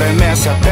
estremece até